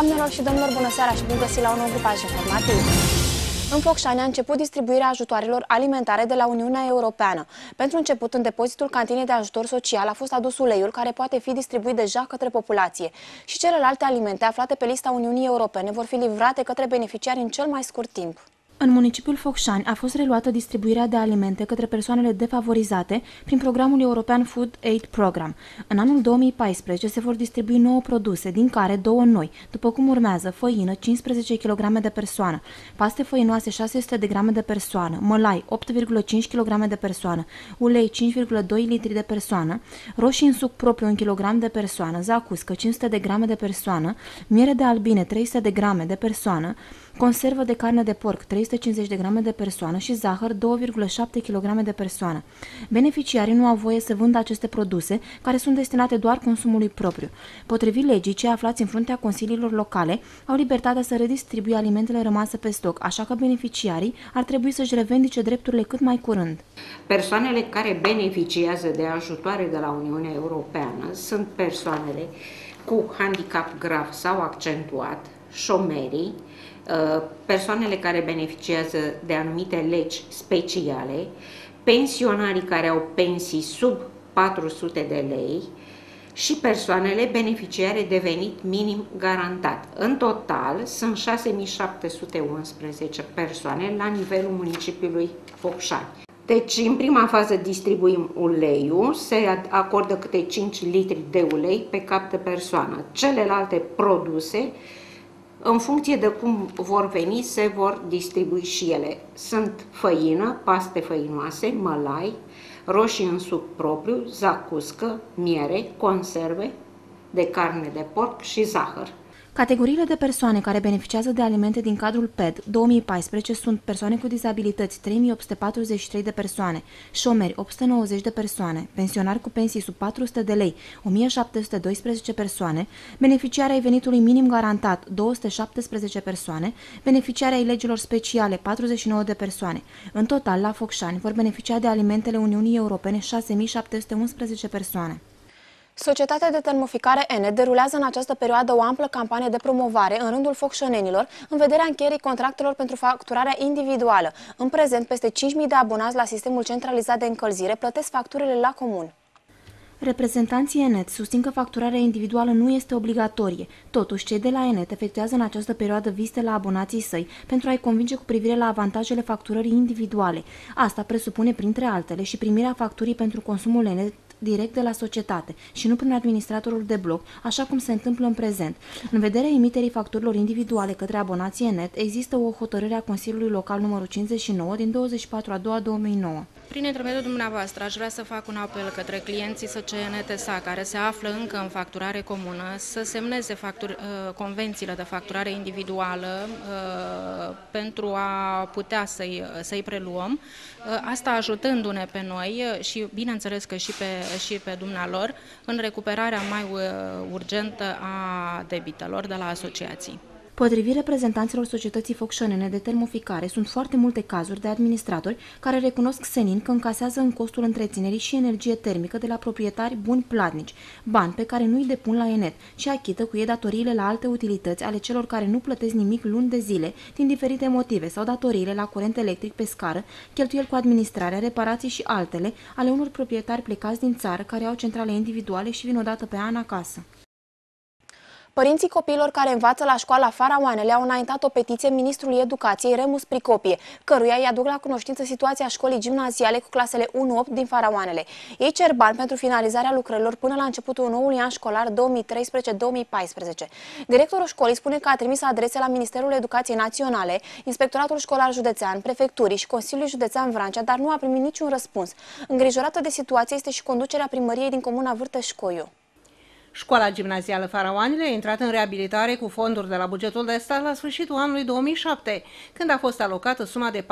Doamnelor și domnilor, bună seara și bun găsit la un nou grupaj informativ. În Focșani a început distribuirea ajutoarelor alimentare de la Uniunea Europeană. Pentru început, în depozitul cantinei de ajutor social a fost adus uleiul care poate fi distribuit deja către populație și celelalte alimente aflate pe lista Uniunii Europene vor fi livrate către beneficiari în cel mai scurt timp. În municipiul Focșani a fost reluată distribuirea de alimente către persoanele defavorizate prin programul european Food Aid Program. În anul 2014 se vor distribui 9 produse, din care două noi, după cum urmează făină 15 kg de persoană, paste făinoase 600 de grame de persoană, mălai 8,5 kg de persoană, ulei 5,2 litri de persoană, roșii în suc propriu 1 kg de persoană, zacuscă 500 de grame de persoană, miere de albine 300 de grame de persoană, conservă de carne de porc 350 de grame de persoană și zahăr 2,7 kg de persoană. Beneficiarii nu au voie să vândă aceste produse, care sunt destinate doar consumului propriu. Potrivit legii, cei aflați în fruntea consiliilor locale au libertatea să redistribuie alimentele rămase pe stoc, așa că beneficiarii ar trebui să-și revendice drepturile cât mai curând. Persoanele care beneficiază de ajutoare de la Uniunea Europeană sunt persoanele cu handicap grav sau accentuat, șomerii, Uh, persoanele care beneficiază de anumite legi speciale, pensionarii care au pensii sub 400 de lei și persoanele beneficiare de venit minim garantat. În total sunt 6711 persoane la nivelul municipiului Focșani. Deci, în prima fază distribuim uleiul, se acordă câte 5 litri de ulei pe cap de persoană. Celelalte produse în funcție de cum vor veni, se vor distribui și ele. Sunt făină, paste făinoase, mălai, roșii în suc propriu, zacuscă, miere, conserve de carne de porc și zahăr. Categoriile de persoane care beneficiază de alimente din cadrul PED 2014 sunt persoane cu dizabilități 3843 de persoane, șomeri 890 de persoane, pensionari cu pensii sub 400 de lei 1712 persoane, beneficiari ai venitului minim garantat 217 persoane, beneficiari ai legilor speciale 49 de persoane. În total, la Focșani vor beneficia de alimentele Uniunii Europene 6711 persoane. Societatea de termoficare ENE derulează în această perioadă o amplă campanie de promovare în rândul focșănenilor în vederea încheierii contractelor pentru facturarea individuală. În prezent, peste 5.000 de abonați la sistemul centralizat de încălzire plătesc facturile la comun. Reprezentanții ENET susțin că facturarea individuală nu este obligatorie. Totuși, cei de la ENET efectuează în această perioadă vizite la abonații săi pentru a-i convinge cu privire la avantajele facturării individuale. Asta presupune, printre altele, și primirea facturii pentru consumul ENET direct de la societate și nu prin administratorul de bloc, așa cum se întâmplă în prezent. În vederea emiterii facturilor individuale către abonație net, există o hotărâre a Consiliului Local numărul 59 din 24 a 2 2009. Prin intermediul dumneavoastră aș vrea să fac un apel către clienții SCNTSA care se află încă în facturare comună să semneze facturi, uh, convențiile de facturare individuală uh, pentru a putea să-i să, preluăm, uh, asta ajutându-ne pe noi și bineînțeles că și pe, și pe dumnealor în recuperarea mai urgentă a debitelor de la asociații. Potrivit reprezentanților societății focșănene de termoficare, sunt foarte multe cazuri de administratori care recunosc senin că încasează în costul întreținerii și energie termică de la proprietari buni platnici, bani pe care nu îi depun la Enet și achită cu ei datoriile la alte utilități ale celor care nu plătesc nimic luni de zile din diferite motive sau datoriile la curent electric pe scară, cheltuieli cu administrarea, reparații și altele ale unor proprietari plecați din țară care au centrale individuale și vin odată pe an acasă. Părinții copiilor care învață la școala Faraoanele au înaintat o petiție ministrului educației Remus Pricopie, căruia îi aduc la cunoștință situația școlii gimnaziale cu clasele 1-8 din Faraoanele. Ei cer bani pentru finalizarea lucrărilor până la începutul noului an școlar 2013-2014. Directorul școlii spune că a trimis adrese la Ministerul Educației Naționale, Inspectoratul Școlar Județean, Prefecturii și Consiliul Județean Vrancea, dar nu a primit niciun răspuns. Îngrijorată de situație este și conducerea primăriei din comuna Vârtășcoiu. Școala gimnazială Faraoanele a intrat în reabilitare cu fonduri de la bugetul de stat la sfârșitul anului 2007, când a fost alocată suma de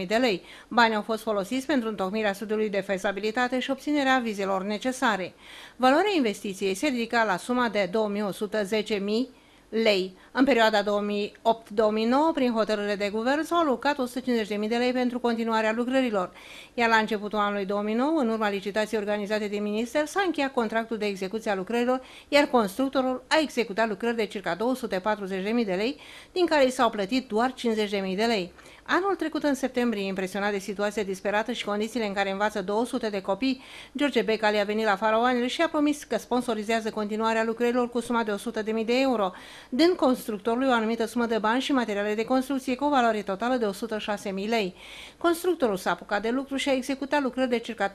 45.000 de lei. Banii au fost folosiți pentru întocmirea studiului de fezabilitate și obținerea vizelor necesare. Valoarea investiției se ridica la suma de 2110.000 lei. În perioada 2008-2009, prin hotărâre de guvern, s-au alocat 150.000 de lei pentru continuarea lucrărilor. Iar la începutul anului 2009, în urma licitației organizate de minister, s-a încheiat contractul de execuție a lucrărilor, iar constructorul a executat lucrări de circa 240.000 de lei, din care i s-au plătit doar 50.000 de lei. Anul trecut, în septembrie, impresionat de situația disperată și condițiile în care învață 200 de copii, George Becali a venit la Faraoanele și a promis că sponsorizează continuarea lucrărilor cu suma de 100.000 de euro, dând constructorului o anumită sumă de bani și materiale de construcție cu o valoare totală de 106.000 lei. Constructorul s-a apucat de lucru și a executat lucrări de circa 365.000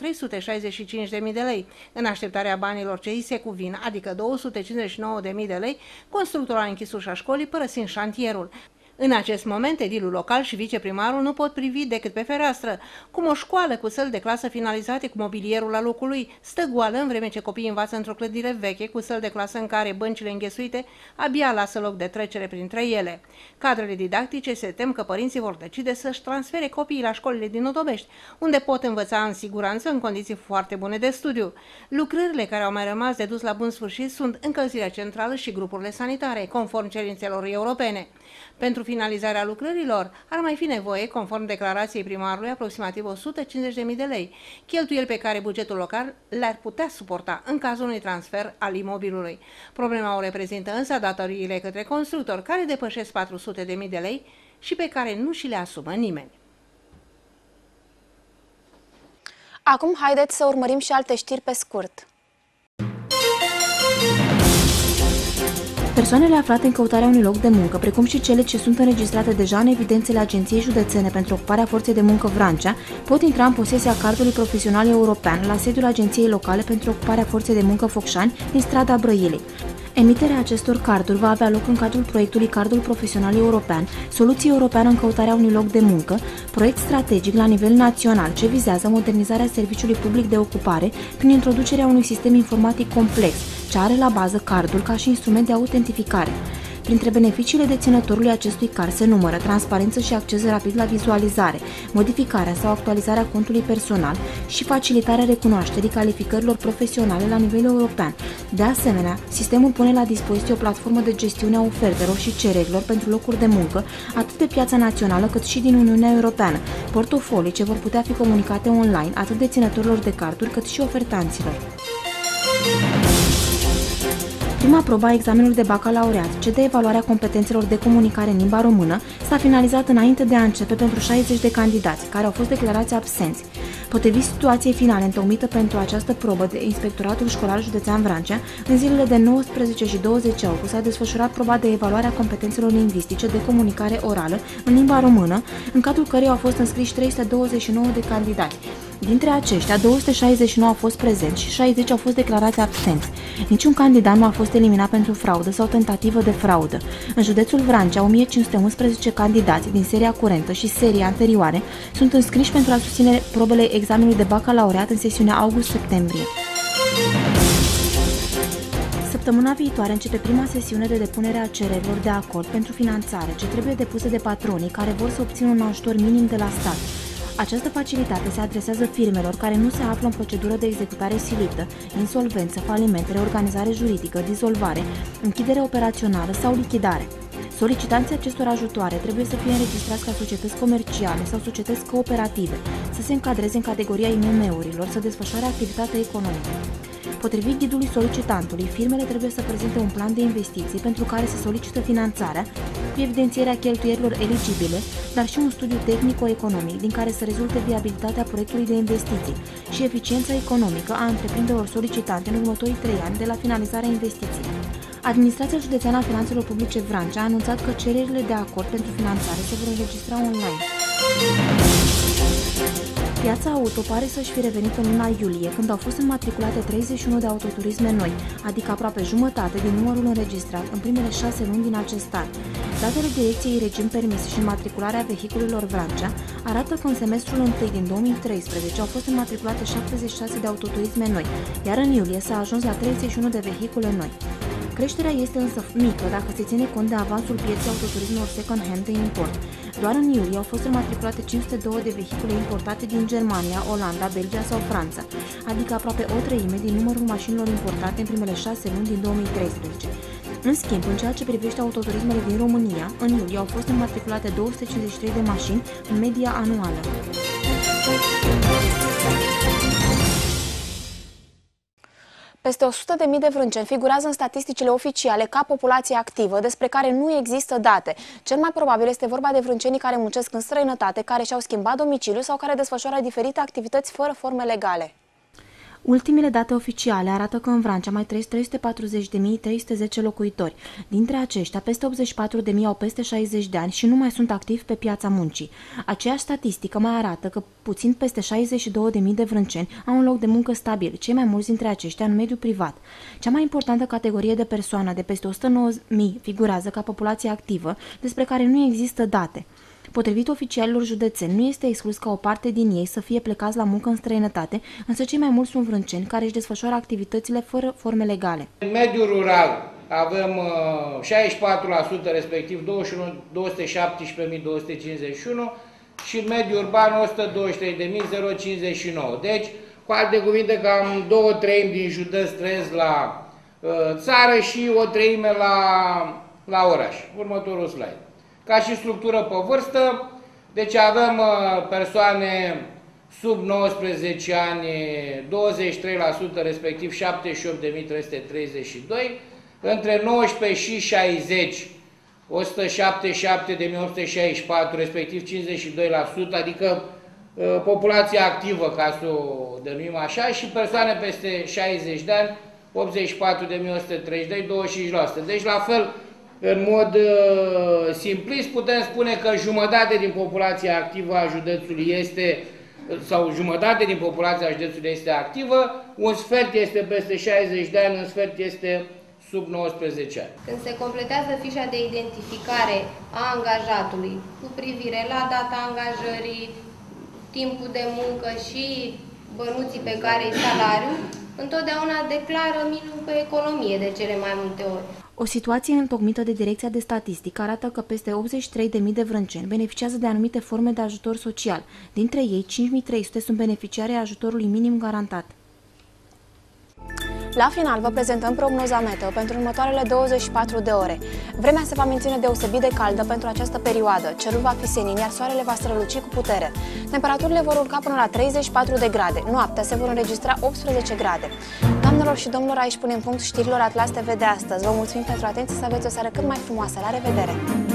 de lei. În așteptarea banilor ce îi se cuvin, adică 259.000 de lei, constructorul a închis ușa școlii părăsind șantierul. În acest moment, edilul local și viceprimarul nu pot privi decât pe fereastră, cum o școală cu săli de clasă finalizate cu mobilierul la locul lui stă goală în vreme ce copiii învață într-o clădire veche cu săli de clasă în care băncile înghesuite abia lasă loc de trecere printre ele. Cadrele didactice se tem că părinții vor decide să-și transfere copiii la școlile din Odobești, unde pot învăța în siguranță în condiții foarte bune de studiu. Lucrările care au mai rămas de dus la bun sfârșit sunt încălzirea centrală și grupurile sanitare, conform cerințelor europene. Pentru finalizarea lucrărilor ar mai fi nevoie, conform declarației primarului, aproximativ 150.000 de lei, cheltuieli pe care bugetul local le-ar putea suporta în cazul unui transfer al imobilului. Problema o reprezintă însă datoriile către constructor, care depășesc 400.000 de lei și pe care nu și le asumă nimeni. Acum haideți să urmărim și alte știri pe scurt. Persoanele aflate în căutarea unui loc de muncă, precum și cele ce sunt înregistrate deja în evidențele Agenției Județene pentru ocuparea forței de muncă Vrancea, pot intra în posesia cardului profesional european la sediul Agenției Locale pentru ocuparea forței de muncă Focșani din strada Brăilei. Emiterea acestor carduri va avea loc în cadrul proiectului Cardul Profesional European, soluție europeană în căutarea unui loc de muncă, proiect strategic la nivel național ce vizează modernizarea serviciului public de ocupare prin introducerea unui sistem informatic complex, ce are la bază cardul ca și instrument de autentificare. Printre beneficiile deținătorului acestui card se numără transparență și acces rapid la vizualizare, modificarea sau actualizarea contului personal și facilitarea recunoașterii calificărilor profesionale la nivel european. De asemenea, sistemul pune la dispoziție o platformă de gestiune a ofertelor și cererilor pentru locuri de muncă, atât de piața națională cât și din Uniunea Europeană, portofolii ce vor putea fi comunicate online atât deținătorilor de carduri cât și ofertanților. Prima probă a examenului de bacalaureat, ce de evaluarea competențelor de comunicare în limba română, s-a finalizat înainte de a începe pentru 60 de candidați, care au fost declarați absenți. Potrivit situației finale întocmită pentru această probă de Inspectoratul Școlar Județean Vrancea, în zilele de 19 și 20 august a desfășurat proba de evaluare a competențelor lingvistice de comunicare orală în limba română, în cadrul căreia au fost înscriși 329 de candidați. Dintre aceștia, 269 au fost prezenți și 60 au fost declarați absenți. Niciun candidat nu a fost eliminat pentru fraudă sau tentativă de fraudă. În județul Vrancea, 1511 candidați din seria curentă și serii anterioare sunt înscriși pentru a susține probele examenului de bacalaureat în sesiunea august-septembrie. Săptămâna viitoare începe prima sesiune de depunere a cererilor de acord pentru finanțare, ce trebuie depuse de patronii care vor să obțină un ajutor minim de la stat. Această facilitate se adresează firmelor care nu se află în procedură de executare silită, insolvență, faliment, reorganizare juridică, dizolvare, închidere operațională sau lichidare. Solicitanții acestor ajutoare trebuie să fie înregistrați ca societăți comerciale sau societăți cooperative, să se încadreze în categoria IMM-urilor, să desfășoare activitate economică. Potrivit ghidului solicitantului, firmele trebuie să prezinte un plan de investiții pentru care se solicită finanțarea, cu evidențierea cheltuierilor eligibile, dar și un studiu tehnico-economic din care să rezulte viabilitatea proiectului de investiții și eficiența economică a întreprinderilor solicitante în următorii trei ani de la finalizarea investiției. Administrația Județeană a Finanțelor Publice Vrancea a anunțat că cererile de acord pentru finanțare se vor înregistra online. Piața auto pare să-și fi revenit în luna iulie, când au fost înmatriculate 31 de autoturisme noi, adică aproape jumătate din numărul înregistrat în primele șase luni din acest an. Datele Direcției Regim Permis și înmatricularea vehiculelor Vrancea arată că în semestrul întâi din 2013 au fost înmatriculate 76 de autoturisme noi, iar în iulie s-a ajuns la 31 de vehicule noi. Creșterea este însă mică dacă se ține cont de avansul pieței autoturismelor second-hand de import. Doar în iulie au fost înmatriculate 502 de vehicule importate din Germania, Olanda, Belgia sau Franța, adică aproape o treime din numărul mașinilor importate în primele șase luni din 2013. În schimb, în ceea ce privește autoturismele din România, în iulie au fost înmatriculate 253 de mașini în media anuală. Peste 100.000 de vrânceni figurează în statisticile oficiale ca populație activă, despre care nu există date. Cel mai probabil este vorba de vrâncenii care muncesc în străinătate, care și-au schimbat domiciliul sau care desfășoară diferite activități fără forme legale. Ultimele date oficiale arată că în Vrancea mai trăiesc 340.310 locuitori. Dintre aceștia, peste 84.000 au peste 60 de ani și nu mai sunt activi pe piața muncii. Aceeași statistică mai arată că puțin peste 62.000 de vrânceni au un loc de muncă stabil, cei mai mulți dintre aceștia în mediul privat. Cea mai importantă categorie de persoană de peste 109.000 figurează ca populație activă, despre care nu există date. Potrivit oficialilor județeni, nu este exclus ca o parte din ei să fie plecați la muncă în străinătate, însă cei mai mulți sunt vrânceni care își desfășoară activitățile fără forme legale. În mediul rural avem 64%, uh, respectiv 217.251 și în mediul urban 123.059. Deci, cu alte cuvinte, cam două treimi din județ trăiesc la uh, țară și o treime la, la oraș. Următorul slide ca și structură pe vârstă. Deci avem uh, persoane sub 19 ani 23%, respectiv 78.332, între 19 și 60 177.864, respectiv 52%, adică uh, populația activă, ca să o denuim așa, și persoane peste 60 de ani, 84.132, 25%. Deci, la fel, în mod uh, simplist putem spune că jumătate din populația activă a județului este sau jumătate din populația județului este activă, un sfert este peste 60 de ani, un sfert este sub 19 ani. Când se completează fișa de identificare a angajatului cu privire la data angajării, timpul de muncă și bănuții pe care îi salariu, întotdeauna declară minimul pe economie de cele mai multe ori. O situație întocmită de Direcția de Statistică arată că peste 83.000 de vrânceni beneficiază de anumite forme de ajutor social. Dintre ei, 5.300 sunt beneficiari ai ajutorului minim garantat. La final vă prezentăm prognoza meteo pentru următoarele 24 de ore. Vremea se va menține deosebit de caldă pentru această perioadă. Cerul va fi senin, iar soarele va străluci cu putere. Temperaturile vor urca până la 34 de grade. Noaptea se vor înregistra 18 grade. Doamnelor și domnilor, aici punem punct știrilor Atlas TV de astăzi. Vă mulțumim pentru atenție, să aveți o seară cât mai frumoasă. La revedere!